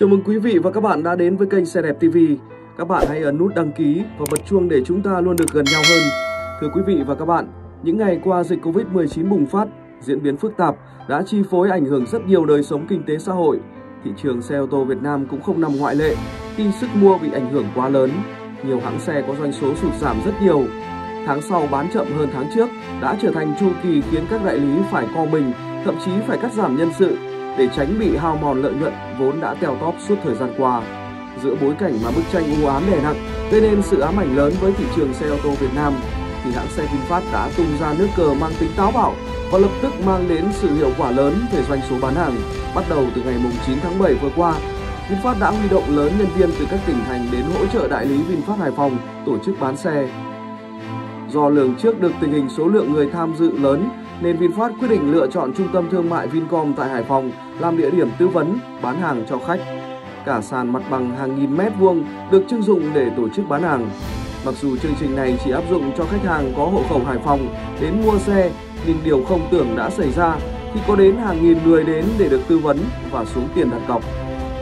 Chào mừng quý vị và các bạn đã đến với kênh Xe Đẹp TV. Các bạn hãy ấn nút đăng ký và bật chuông để chúng ta luôn được gần nhau hơn. Thưa quý vị và các bạn, những ngày qua dịch Covid-19 bùng phát, diễn biến phức tạp đã chi phối ảnh hưởng rất nhiều đời sống kinh tế xã hội. Thị trường xe ô tô Việt Nam cũng không nằm ngoại lệ khi sức mua bị ảnh hưởng quá lớn. Nhiều hãng xe có doanh số sụt giảm rất nhiều. Tháng sau bán chậm hơn tháng trước đã trở thành chu kỳ khiến các đại lý phải co mình, thậm chí phải cắt giảm nhân sự để tránh bị hao mòn lợi nhuận vốn đã teo tóp suốt thời gian qua. Giữa bối cảnh mà bức tranh u ám đè nặng gây nên sự ám ảnh lớn với thị trường xe ô tô Việt Nam, thì hãng xe VinFast đã tung ra nước cờ mang tính táo bạo và lập tức mang đến sự hiệu quả lớn về doanh số bán hàng. Bắt đầu từ ngày 9 tháng 7 vừa qua, VinFast đã huy động lớn nhân viên từ các tỉnh thành đến hỗ trợ đại lý VinFast Hải Phòng tổ chức bán xe. Do lường trước được tình hình số lượng người tham dự lớn nên VinFast quyết định lựa chọn trung tâm thương mại Vincom tại Hải Phòng làm địa điểm tư vấn, bán hàng cho khách. Cả sàn mặt bằng hàng nghìn mét vuông được trưng dụng để tổ chức bán hàng. Mặc dù chương trình này chỉ áp dụng cho khách hàng có hộ khẩu Hải Phòng đến mua xe, nhưng điều không tưởng đã xảy ra khi có đến hàng nghìn người đến để được tư vấn và xuống tiền đặt cọc.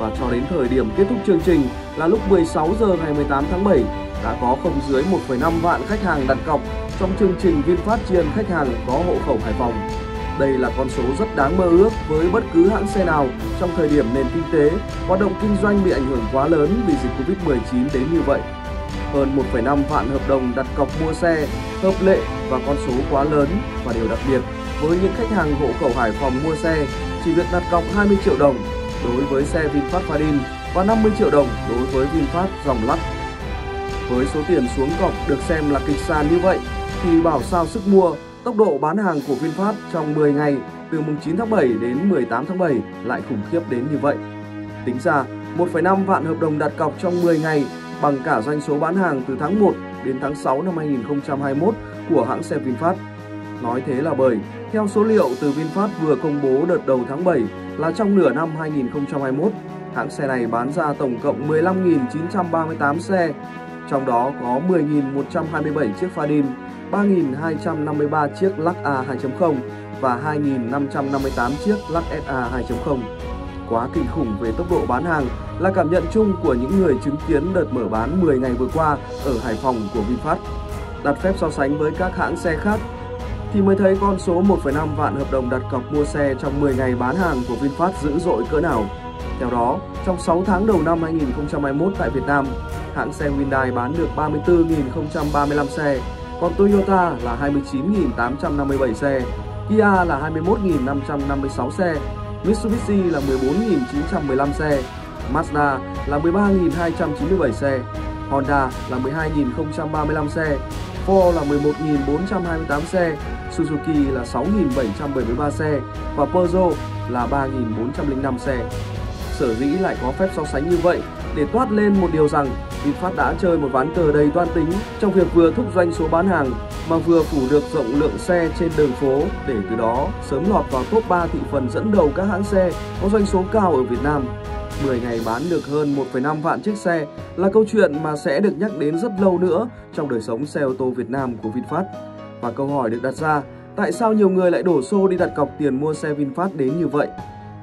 Và cho đến thời điểm kết thúc chương trình là lúc 16 giờ ngày 18 tháng 7 đã có không dưới 1,5 vạn khách hàng đặt cọc trong chương trình VinFast tri ân khách hàng có hộ khẩu Hải Phòng. Đây là con số rất đáng mơ ước với bất cứ hãng xe nào trong thời điểm nền kinh tế, hoạt động kinh doanh bị ảnh hưởng quá lớn vì dịch Covid-19 đến như vậy. Hơn 1,5 vạn hợp đồng đặt cọc mua xe, hợp lệ và con số quá lớn và điều đặc biệt với những khách hàng hộ khẩu Hải Phòng mua xe chỉ việc đặt cọc 20 triệu đồng đối với xe VinFast Fadin và 50 triệu đồng đối với VinFast dòng lắc. Với số tiền xuống cọc được xem là kịch sàn như vậy thì bảo sao sức mua, tốc độ bán hàng của VinFast trong 10 ngày từ mùng 9 tháng 7 đến 18 tháng 7 lại khủng khiếp đến như vậy. Tính ra, 1,5 vạn hợp đồng đặt cọc trong 10 ngày bằng cả doanh số bán hàng từ tháng 1 đến tháng 6 năm 2021 của hãng xe VinFast. Nói thế là bởi, theo số liệu từ VinFast vừa công bố đợt đầu tháng 7 là trong nửa năm 2021, hãng xe này bán ra tổng cộng 15.938 xe, trong đó có 10.127 chiếc Fadin, 3.253 chiếc lắc A 2.0 và 2.558 chiếc lắc SA 2.0. Quá kinh khủng về tốc độ bán hàng là cảm nhận chung của những người chứng kiến đợt mở bán 10 ngày vừa qua ở Hải Phòng của VinFast. Đặt phép so sánh với các hãng xe khác thì mới thấy con số 1,5 vạn hợp đồng đặt cọc mua xe trong 10 ngày bán hàng của VinFast dữ dội cỡ nào. Theo đó, trong 6 tháng đầu năm 2021 tại Việt Nam, hãng xe Hyundai bán được 34.035 xe, còn Toyota là 29.857 xe, Kia là 21.556 xe, Mitsubishi là 14.915 xe, Mazda là 13.297 xe, Honda là 12.035 xe, Ford là 11.428 xe, Suzuki là 6.773 xe và Peugeot là 3.405 xe. Sở dĩ lại có phép so sánh như vậy để toát lên một điều rằng VinFast đã chơi một ván cờ đầy toan tính trong việc vừa thúc doanh số bán hàng mà vừa phủ được rộng lượng xe trên đường phố để từ đó sớm lọt vào top 3 thị phần dẫn đầu các hãng xe có doanh số cao ở Việt Nam. 10 ngày bán được hơn 1,5 vạn chiếc xe là câu chuyện mà sẽ được nhắc đến rất lâu nữa trong đời sống xe ô tô Việt Nam của VinFast. Và câu hỏi được đặt ra, tại sao nhiều người lại đổ xô đi đặt cọc tiền mua xe VinFast đến như vậy?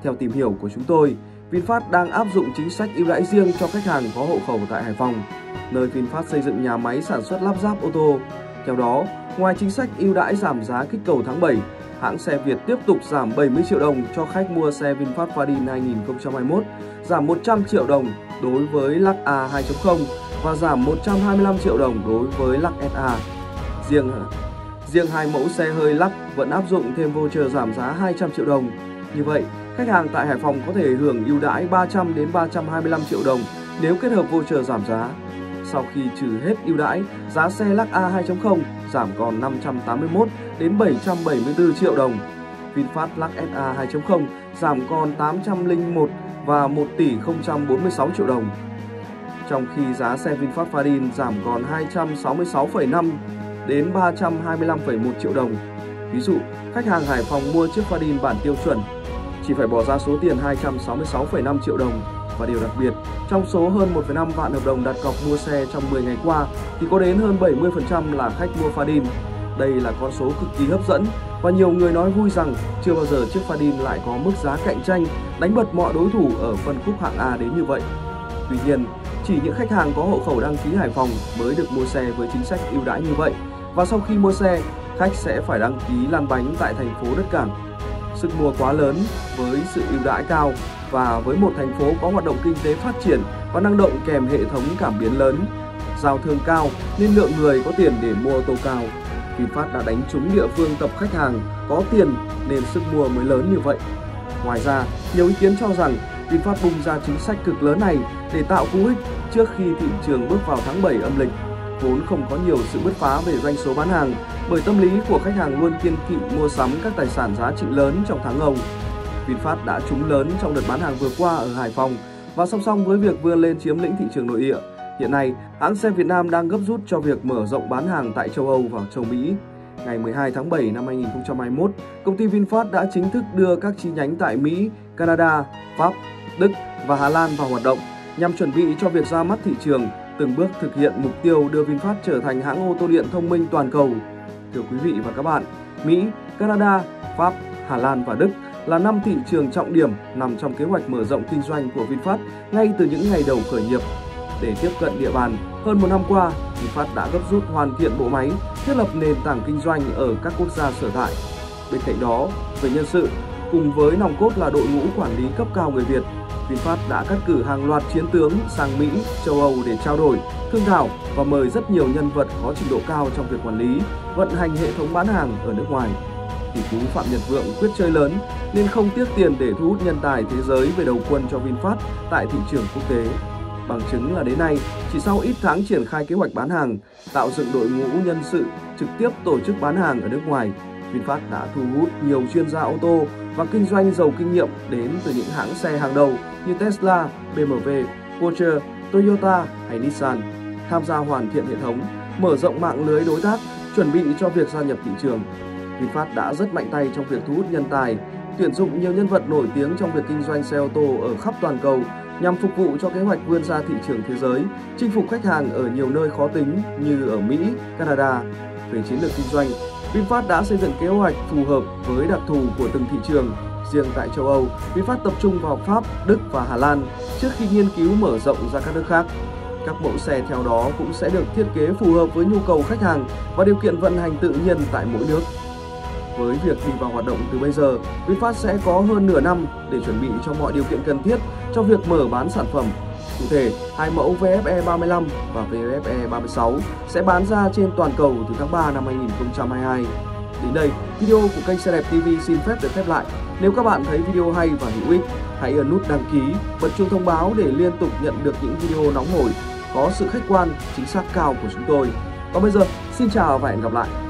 Theo tìm hiểu của chúng tôi, VinFast đang áp dụng chính sách ưu đãi riêng cho khách hàng có hộ khẩu tại Hải Phòng, nơi VinFast xây dựng nhà máy sản xuất lắp ráp ô tô. Theo đó, ngoài chính sách ưu đãi giảm giá kích cầu tháng 7, hãng xe Việt tiếp tục giảm 70 triệu đồng cho khách mua xe VinFast Fadin 2021, giảm 100 triệu đồng đối với Lux A 2.0 và giảm 125 triệu đồng đối với Lux SA. Riêng riêng hai mẫu xe hơi Lux vẫn áp dụng thêm voucher giảm giá 200 triệu đồng. Như vậy, khách hàng tại Hải Phòng có thể hưởng ưu đãi 300 đến 325 triệu đồng nếu kết hợp voucher giảm giá. Sau khi trừ hết ưu đãi, giá xe lắc A 2.0 giảm còn 581 đến 774 triệu đồng. VinFast Lux SA 2.0 giảm còn 801 và 1 tỷ 046 triệu đồng. Trong khi giá xe VinFast Fadin giảm còn 266,5 đến 325,1 triệu đồng. Ví dụ, khách hàng Hải Phòng mua chiếc Fadin bản tiêu chuẩn chỉ phải bỏ ra số tiền 266,5 triệu đồng. Và điều đặc biệt, trong số hơn 1,5 vạn hợp đồng đặt cọc mua xe trong 10 ngày qua thì có đến hơn 70% là khách mua Fadin. Đây là con số cực kỳ hấp dẫn và nhiều người nói vui rằng chưa bao giờ chiếc Fadin lại có mức giá cạnh tranh đánh bật mọi đối thủ ở phân khúc hạng A đến như vậy. Tuy nhiên, chỉ những khách hàng có hộ khẩu đăng ký Hải Phòng mới được mua xe với chính sách ưu đãi như vậy. Và sau khi mua xe, khách sẽ phải đăng ký lăn bánh tại thành phố đất cảng. Sức mua quá lớn với sự ưu đãi cao và với một thành phố có hoạt động kinh tế phát triển và năng động kèm hệ thống cảm biến lớn, giao thương cao nên lượng người có tiền để mua ô tô cao. VinFast đã đánh trúng địa phương tập khách hàng có tiền nên sức mua mới lớn như vậy. Ngoài ra, nhiều ý kiến cho rằng VinFast bung ra chính sách cực lớn này để tạo cú hích trước khi thị trường bước vào tháng 7 âm lịch vốn không có nhiều sự bứt phá về doanh số bán hàng bởi tâm lý của khách hàng luôn kiên kỵ mua sắm các tài sản giá trị lớn trong tháng ngồng. VinFast đã trúng lớn trong đợt bán hàng vừa qua ở Hải Phòng và song song với việc vươn lên chiếm lĩnh thị trường nội địa. Hiện nay, hãng xe Việt Nam đang gấp rút cho việc mở rộng bán hàng tại châu Âu và châu Mỹ. Ngày 12 tháng 7 năm 2021, công ty VinFast đã chính thức đưa các chi nhánh tại Mỹ, Canada, Pháp, Đức và Hà Lan vào hoạt động nhằm chuẩn bị cho việc ra mắt thị trường từng bước thực hiện mục tiêu đưa VinFast trở thành hãng ô tô điện thông minh toàn cầu. Thưa quý vị và các bạn, Mỹ, Canada, Pháp, Hà Lan và Đức là năm thị trường trọng điểm nằm trong kế hoạch mở rộng kinh doanh của VinFast ngay từ những ngày đầu khởi nghiệp. Để tiếp cận địa bàn, hơn một năm qua, VinFast đã gấp rút hoàn thiện bộ máy, thiết lập nền tảng kinh doanh ở các quốc gia sở tại. Bên cạnh đó, về nhân sự, cùng với nòng cốt là đội ngũ quản lý cấp cao người Việt, VinFast đã cắt cử hàng loạt chiến tướng sang Mỹ, châu Âu để trao đổi, thương thảo và mời rất nhiều nhân vật có trình độ cao trong việc quản lý, vận hành hệ thống bán hàng ở nước ngoài. Tỷ phú Phạm Nhật Vượng quyết chơi lớn nên không tiếc tiền để thu hút nhân tài thế giới về đầu quân cho VinFast tại thị trường quốc tế. Bằng chứng là đến nay, chỉ sau ít tháng triển khai kế hoạch bán hàng, tạo dựng đội ngũ nhân sự trực tiếp tổ chức bán hàng ở nước ngoài, VinFast đã thu hút nhiều chuyên gia ô tô và kinh doanh giàu kinh nghiệm đến từ những hãng xe hàng đầu như Tesla, BMW, Porsche, Toyota hay Nissan tham gia hoàn thiện hệ thống, mở rộng mạng lưới đối tác, chuẩn bị cho việc gia nhập thị trường. VinFast đã rất mạnh tay trong việc thu hút nhân tài, tuyển dụng nhiều nhân vật nổi tiếng trong việc kinh doanh xe ô tô ở khắp toàn cầu nhằm phục vụ cho kế hoạch vươn ra thị trường thế giới, chinh phục khách hàng ở nhiều nơi khó tính như ở Mỹ, Canada. Về chiến lược kinh doanh, VinFast đã xây dựng kế hoạch phù hợp với đặc thù của từng thị trường. Riêng tại châu Âu, VinFast tập trung vào Pháp, Đức và Hà Lan trước khi nghiên cứu mở rộng ra các nước khác. Các mẫu xe theo đó cũng sẽ được thiết kế phù hợp với nhu cầu khách hàng và điều kiện vận hành tự nhiên tại mỗi nước. Với việc đi vào hoạt động từ bây giờ, VinFast sẽ có hơn nửa năm để chuẩn bị cho mọi điều kiện cần thiết cho việc mở bán sản phẩm Cụ thể, hai mẫu VFE 35 và VFE 36 sẽ bán ra trên toàn cầu từ tháng 3 năm 2022. Đến đây, video của kênh Xe Đẹp TV xin phép được khép lại. Nếu các bạn thấy video hay và hữu ích, hãy ấn nút đăng ký, bật chuông thông báo để liên tục nhận được những video nóng hổi, có sự khách quan, chính xác cao của chúng tôi. Còn bây giờ, xin chào và hẹn gặp lại!